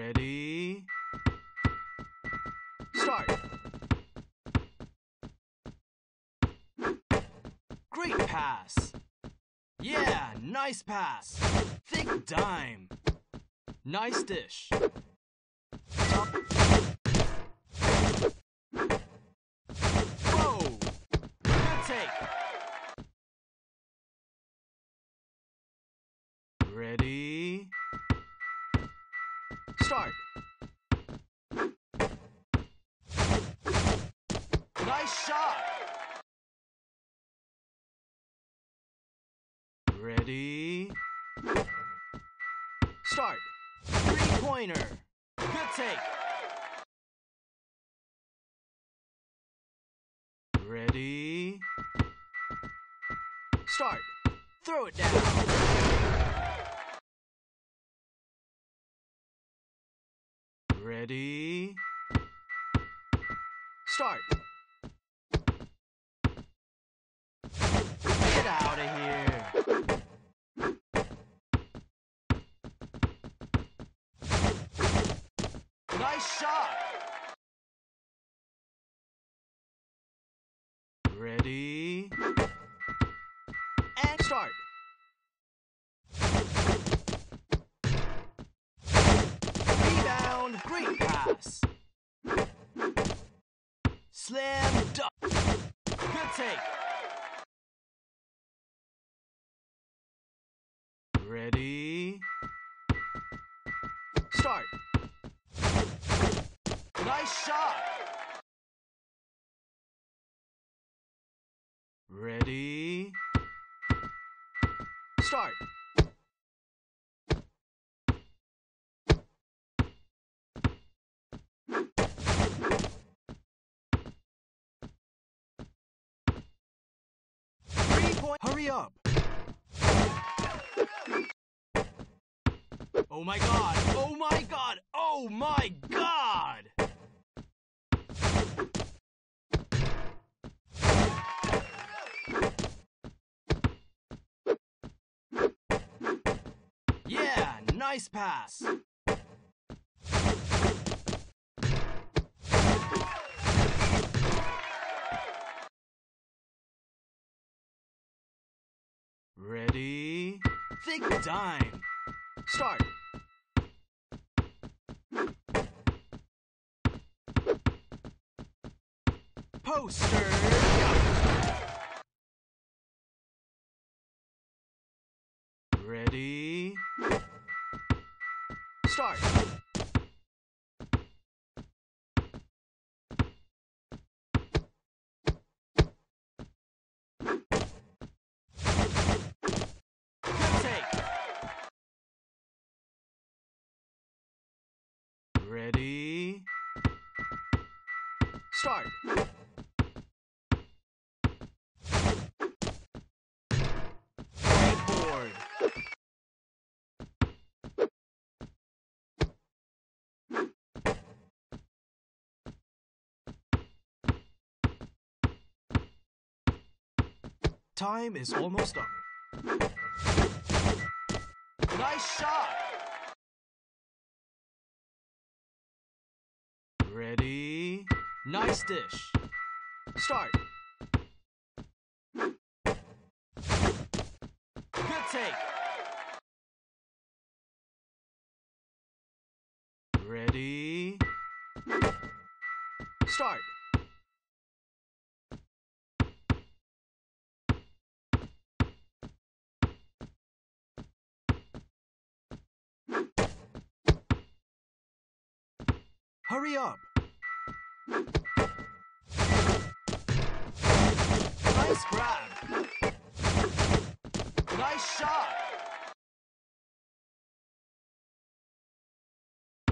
Ready? Start. Great pass. Yeah, nice pass. Thick dime. Nice dish. Start. Nice shot. Ready? Start. Three-pointer. Good take. Ready? Start. Throw it down. Start. Get out of here. Nice shot. Ready? And start. Rebound. Great pass. Slam dunk. Good take. Ready? Start. Nice shot. Ready? Start. Hurry up. Oh my god. Oh my god. Oh my god. Yeah, nice pass. Thick dime. Start. Poster. Ready? Start. Start. Whiteboard. Time is almost up. Nice shot. Ready? Nice dish. Start. Good take. Ready? Start. Hurry up. Nice grab. Nice shot.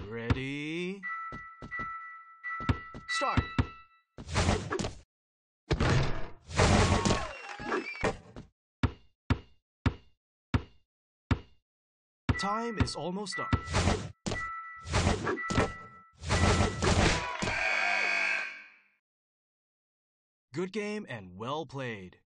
Ready? Start. Time is almost up. Good game and well played.